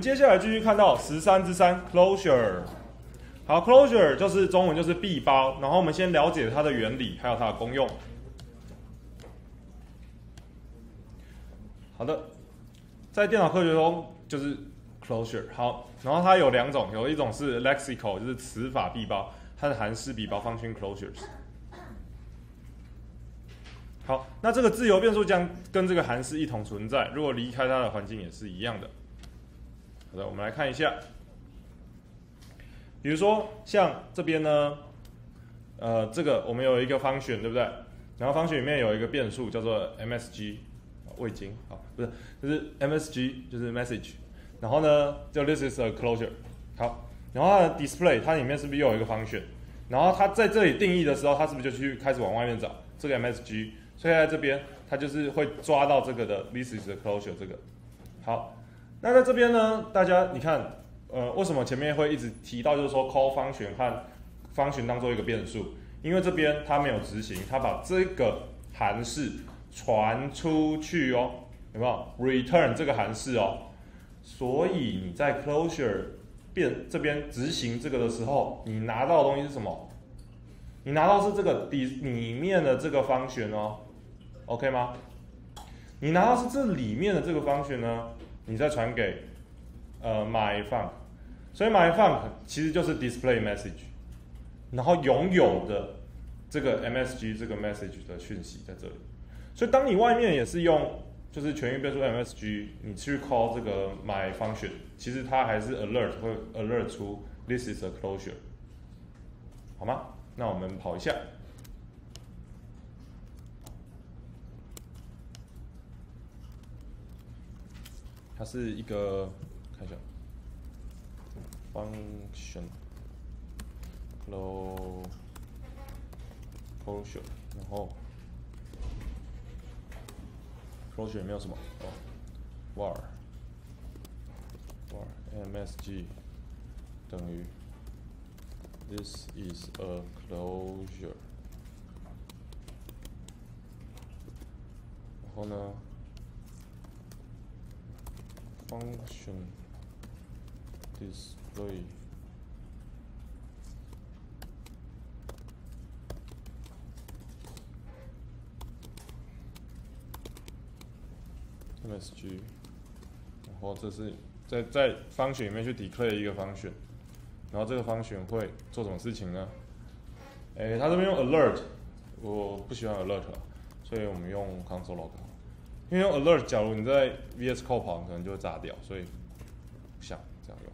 接下来继续看到十三之三 closure。好，closure 就是中文就是闭包，然后我们先了解它的原理，还有它的功用。好的，在电脑科学中就是 closure。好，然后它有两种，有一种是 lexical，就是词法闭包，它的函式闭包 function closures。好，那这个自由变数将跟这个函式一同存在，如果离开它的环境也是一样的。好的，我们来看一下，比如说像这边呢，呃，这个我们有一个方选，对不对？然后方选里面有一个变数叫做 MSG，味精，好，不是，就是 MSG 就是 message，然后呢，就 this is a closure，好，然后 display 它里面是不是又有一个方选？然后它在这里定义的时候，它是不是就去开始往外面找这个 MSG？所以在这边，它就是会抓到这个的 this is a closure 这个。好，那在这边呢，大家你看，呃，为什么前面会一直提到就是说 call 方选和方选当做一个变数？因为这边它没有执行，它把这个函式传出去哦，有没有 return 这个函式哦？所以你在 closure 变这边执行这个的时候，你拿到的东西是什么？你拿到是这个底里面的这个方选哦。OK 吗？你拿到是这里面的这个方选呢，你再传给呃 my func，所以 my func 其实就是 display message，然后拥有的这个 MSG 这个 message 的讯息在这里。所以当你外面也是用就是全域变数 MSG，你去 call 这个 my function，其实它还是 alert 会 alert 出 this is a closure，好吗？那我们跑一下。它是一个，看一下，function close closure，然后 closure 没有什么哦，var var msg 等于 this is a closure，然后呢？function display msg，然后这是在在 function 里面去 declare 一个 function，，然后这个 function 会做什么事情呢？哎，它这边用 alert，我不喜欢 alert，所以我们用 console log。因为用 alert，假如你在 VS Code 跑，可能就会炸掉，所以不想这样用。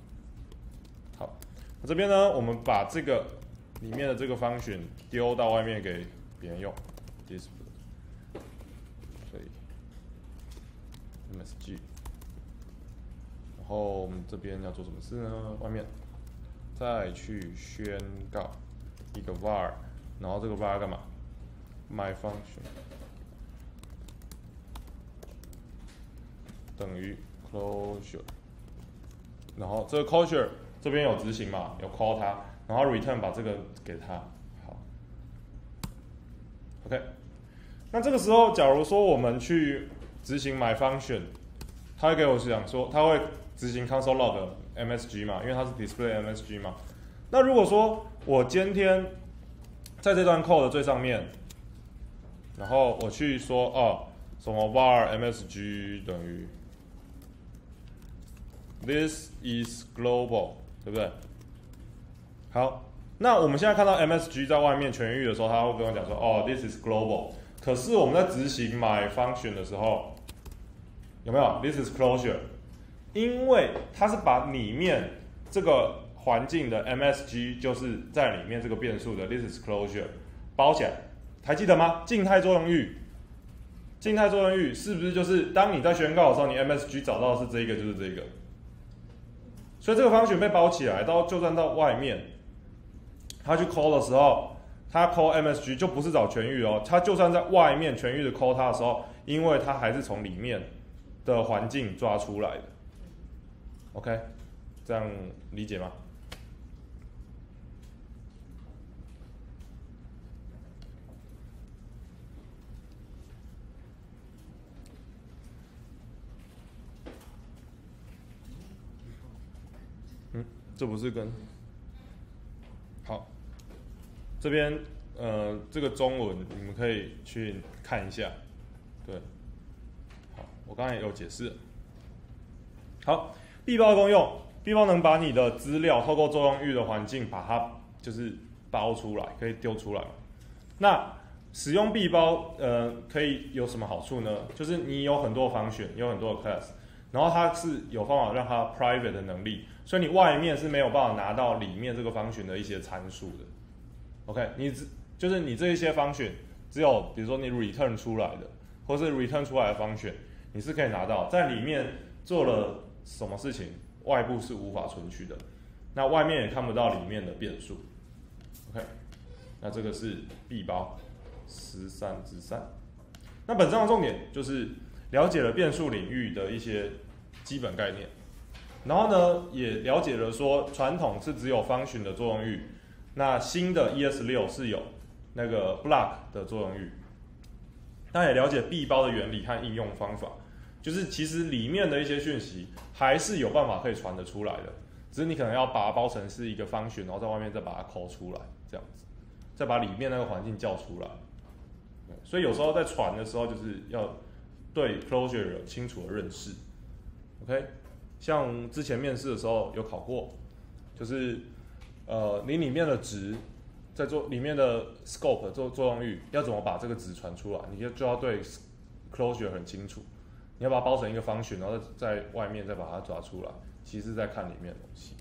好，这边呢，我们把这个里面的这个 function 丢到外面给别人用，display，所以 MSG，然后我们这边要做什么事呢？外面再去宣告一个 var，然后这个 var 干嘛？My function。等于 closure，然后这个 closure 这边有执行嘛，有 call 它，然后 return 把这个给它，好，OK，那这个时候假如说我们去执行 my function，它会给我讲说，它会执行 console log MSG 嘛，因为它是 display MSG 嘛，那如果说我今天在这段 code 的最上面，然后我去说哦，什么 var MSG 等于 This is global，对不对？好，那我们现在看到 MSG 在外面全域的时候，他会跟我讲说，哦，this is global。可是我们在执行 my function 的时候，有没有 this is closure？因为它是把里面这个环境的 MSG 就是在里面这个变数的 this is closure 包起来，还记得吗？静态作用域，静态作用域是不是就是当你在宣告的时候，你 MSG 找到的是这个，就是这个？所以这个方选被包起来，到就算到外面，他去 call 的时候，他 call MSG 就不是找全域哦，他就算在外面全域的 call 它的时候，因为他还是从里面的环境抓出来的。OK，这样理解吗？这不是跟好，这边呃这个中文你们可以去看一下，对，好，我刚才也有解释。好，闭包的功用，闭包能把你的资料透过作用域的环境把它就是包出来，可以丢出来。那使用闭包，呃，可以有什么好处呢？就是你有很多方选，有很多的 class，然后它是有方法让它 private 的能力，所以你外面是没有办法拿到里面这个方选的一些参数的。OK，你只就是你这一些方选，只有比如说你 return 出来的，或是 return 出来的方选，你是可以拿到，在里面做了。什么事情外部是无法存取的，那外面也看不到里面的变数。OK，那这个是 B 包十三之三。那本章的重点就是了解了变数领域的一些基本概念，然后呢也了解了说传统是只有方寻的作用域，那新的 ES 六是有那个 block 的作用域，那也了解 B 包的原理和应用方法。就是其实里面的一些讯息还是有办法可以传得出来的，只是你可能要把它包成是一个方旋，然后在外面再把它抠出来，这样子，再把里面那个环境叫出来。所以有时候在传的时候，就是要对 closure 有清楚的认识。OK，像之前面试的时候有考过，就是呃你里面的值在做里面的 scope 做作用域要怎么把这个值传出来，你就就要对 closure 很清楚。你要把它包成一个方旋，然后在外面再把它抓出来，其实在看里面的东西。